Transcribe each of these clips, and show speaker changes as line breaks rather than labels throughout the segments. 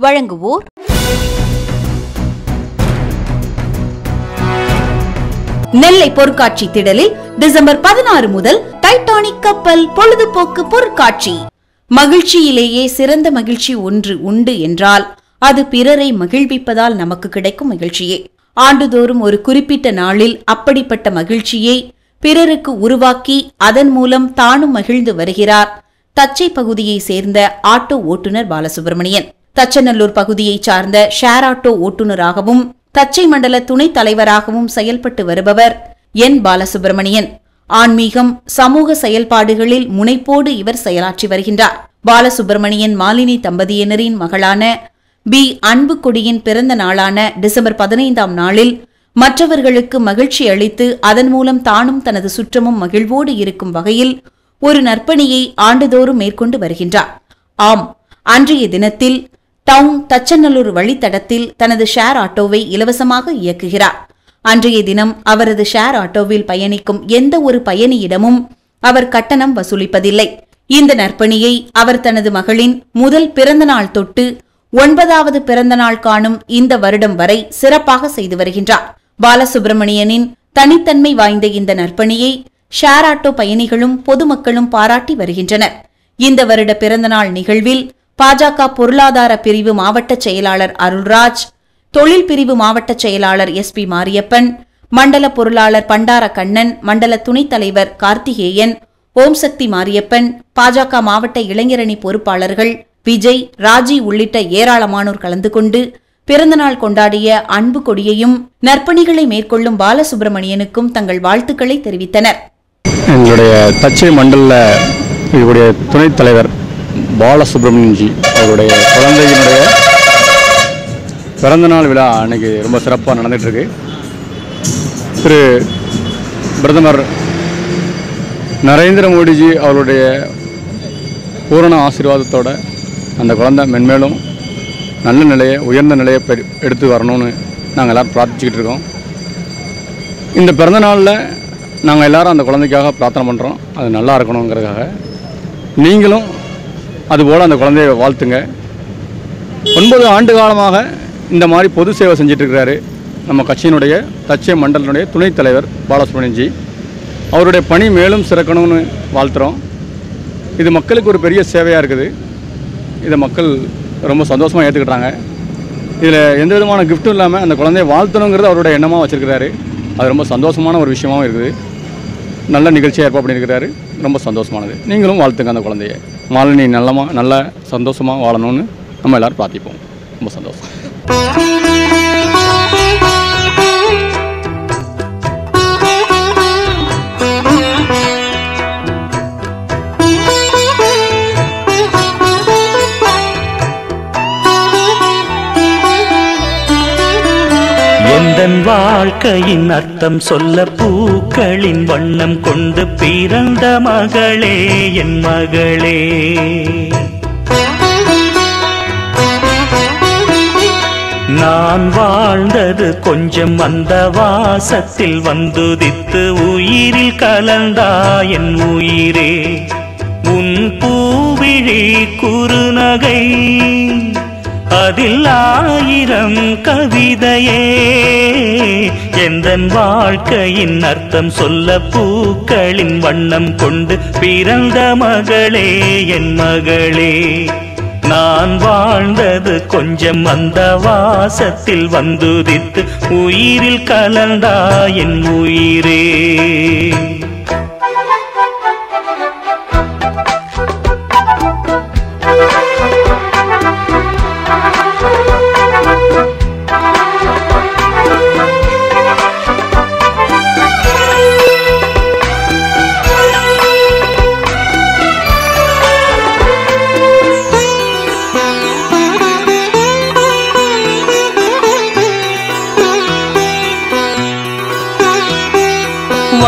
வழங்குவோர். நெல்லை பொருட்காட்சி திடலில் டிசம்பர் பதினாறு முதல் டைட்டானிக் கப்பல் பொழுதுபோக்கு பொருட்காட்சி. மகிழ்ச்சியிலேயே சிறந்த மகிழ்ச்சி ஒன்று உண்டு என்றால் அது பிறரை மகிழ்விப்பதால் நமக்கு கிடைக்கும் மகிழ்ச்சியே. ஆண்டுதோறும் ஒரு குறிப்பிட்ட நாளில் அப்படிப்பட்ட மகிழ்ச்சியை பிறருக்கு உருவாக்கி அதன் மூலம் தானும் மகிழ்ந்து வருகிறார் தச்சை பகுதியை சேர்ந்த ஆட்டோ ஓட்டுநர் பாலசுப்ரமணியன். தச்சநல்லூர் பகுதியைச் சார்ந்த ஷேர் ஆட்டோ ஓட்டுநராகவும் தச்சை மண்டல துணைத் தலைவராகவும் செயல்பட்டு வருபவர் என் பாலசுப்ரமணியன். ஆன்மீகம் சமூக செயல்பாடுகளில் முனைப்போடு இவர் செயலாற்றி வருகின்றார். பாலசுப்ரமணியன் மாலினி தம்பதியினரின் மகளான பி. அன்புக்குடியின் பிறந்த நாளான டிசம்பர் பதினைந்தாம் நாளில் மற்றவர்களுக்கு மகிழ்ச்சி அளித்து அதன் மூலம் தானும் தனது சுற்றமும் மகிழ்வோடு இருக்கும் வகையில் ஒரு நற்பணியை ஆண்டுதோறும் மேற்கொண்டு வருகின்றார். ஆம் அன்றைய தினத்தில் டவுன் தச்சநல்லூர் வழித்தடத்தில் தனது ஷேர் ஆட்டோவை இலவசமாக இயக்குகிறார். அன்றைய தினம் அவரது ஷேர் ஆட்டோவில் பயணிக்கும் எந்த ஒரு பயணியிடமும் அவர் கட்டணம் வசூலிப்பதில்லை. இந்த நற்பணியை அவர் தனது மகளின் முதல் பிறந்தநாள் தொட்டு ஒன்பதாவது பிறந்தநாள் காணும் இந்த வருடம் வரை சிறப்பாக செய்து வருகின்றார். பாலசுப்பிரமணியனின் தனித்தன்மை வாய்ந்த இந்த நற்பணியை ஷேர் ஆட்டோ பயணிகளும் பொதுமக்களும் பாராட்டி வருகின்றனர். இந்த வருட பிறந்தநாள் நிகழ்வில் பாஜக பொருளாதார பிரிவு மாவட்ட செயலாளர் அருள்ராஜ் தொழில் பிரிவு மாவட்ட செயலாளர் எஸ் பி மாரியப்பன் மண்டல பொருளாளர் பண்டார கண்ணன் மண்டல துணைத் தலைவர் கார்த்திகேயன் ஓம்சக்தி மாரியப்பன் பாஜக மாவட்ட இளைஞரணி பொறுப்பாளர்கள் விஜய் ராஜி உள்ளிட்ட ஏராளமானோர் கலந்து கொண்டு பிறந்தநாள் கொண்டாடிய அன்பு கொடியையும் நற்பணிகளை மேற்கொள்ளும் பாலசுப்ரமணியனுக்கும் தங்கள் வாழ்த்துக்களை தெரிவித்தனர்.
எங்களுடைய தச்சை மண்டல இருக்கக்கூடிய துணைத் தலைவர் பாலசுப்ரமணியன்ஜி அவருடைய குழந்தையினுடைய பிறந்தநாள் விழா அன்னைக்கு ரொம்ப சிறப்பாக நடந்துகிட்ருக்கு திரு பிரதமர் நரேந்திர மோடிஜி அவருடைய பூரண ஆசீர்வாதத்தோடு அந்த குழந்தை மென்மேலும் நல்ல நிலையை உயர்ந்த நிலையை பெ- எடுத்து வரணும்னு நாங்கள் எல்லோரும் பிரார்த்திச்சுக்கிட்டு இருக்கோம். இந்த பிறந்த நாளில் நாங்கள் எல்லாரும் அந்த குழந்தைக்காக பிரார்த்தனை பண்ணுறோம் அது நல்லா இருக்கணுங்கிறதுக்காக. நீங்களும் அதுபோல் அந்த குழந்தைய வாழ்த்துங்க. ஒன்பது ஆண்டு காலமாக இந்த மாதிரி பொது சேவை செஞ்சிட்ருக்கிறாரு நம்ம கட்சியினுடைய தச்சை மண்டலனுடைய துணைத் தலைவர் பாலசுப்ரமணியன்ஜி. அவருடைய பணி மேலும் சிறக்கணும்னு வாழ்த்துறோம். இது மக்களுக்கு ஒரு பெரிய சேவையாக இருக்குது. இதை மக்கள் ரொம்ப சந்தோஷமாக ஏற்றுக்கிட்டாங்க இதில் எந்த விதமான கிஃப்ட்டும் இல்லாமல் அந்த குழந்தைய வாழ்த்தணுங்கிறது அவருடைய எண்ணமாக வச்சுருக்கிறாரு. அது ரொம்ப சந்தோஷமான ஒரு விஷயமாகவும் இருக்குது. நல்ல நிகழ்ச்சியாக ஏற்பாடு பண்ணியிருக்கிறாரு. ரொம்ப சந்தோஷமானது. நீங்களும் வாழ்த்துங்க அந்த குழந்தைய. மாலினி நல்லமா நல்ல சந்தோஷமாக வாழணும்னு நம்ம எல்லோரும் பிரார்த்திப்போம். ரொம்ப சந்தோஷம்.
எந்தன் வாழ்க்கையின் அர்த்தம் சொல்ல பூக்களின் வண்ணம் கொண்டு பிறந்த மகளே என் மகளே. நான் வாழ்ந்தது கொஞ்சம் அந்த வாசத்தில் வந்துதித்து உயிரில் கலந்தா என் உயிரே. உன் பூவிழி குறுநகை அதில் ஆயிரம் கவிதையே. எந்தன் வாழ்க்கையின் அர்த்தம் சொல்ல பூக்களின் வண்ணம் கொண்டு பிறந்த மகளே என் மகளே. நான் வாழ்ந்தது கொஞ்சம் அந்த வாசத்தில் வந்துதித்து உயிரில் கலந்தா என் உயிரே.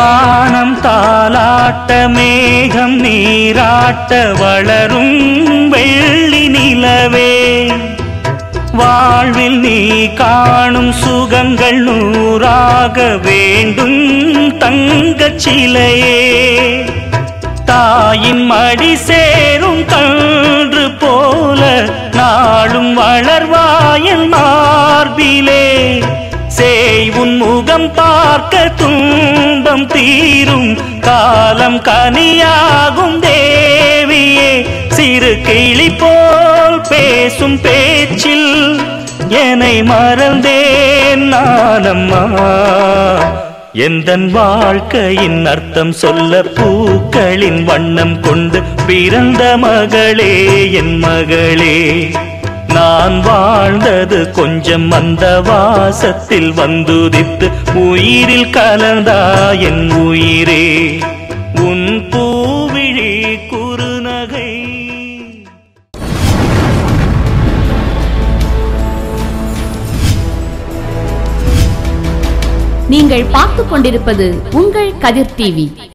வானம் தாலாட்ட மேகம் நீராட்ட வளரும் வெள்ளி நிலவே. வாழ்வில் நீ காணும் சுகங்கள் நூறாக வேண்டும் தங்கச் சிலையே தாயின் மடி சேரும் தங்க துன்பம் பார்க்க துன்பம் தீரும் காலம் கனியாகும் தேவியே. சிறு கிளி போல் பேசும் பேச்சில் என்னை மறந்தேன் நானம்மா. எந்தன் வாழ்க்கையின் அர்த்தம் சொல்ல பூக்களின் வண்ணம் கொண்டு பிறந்த மகளே என் மகளே. நான் வாழ்ந்தது கொஞ்சம் அந்த வாசத்தில் வந்துதித்து உயிரில் கலந்தா என் உயிரே. உன் பூவிழி குறுநகை.
நீங்கள் பார்த்துக் கொண்டிருப்பது உங்கள் கதிர் டிவி.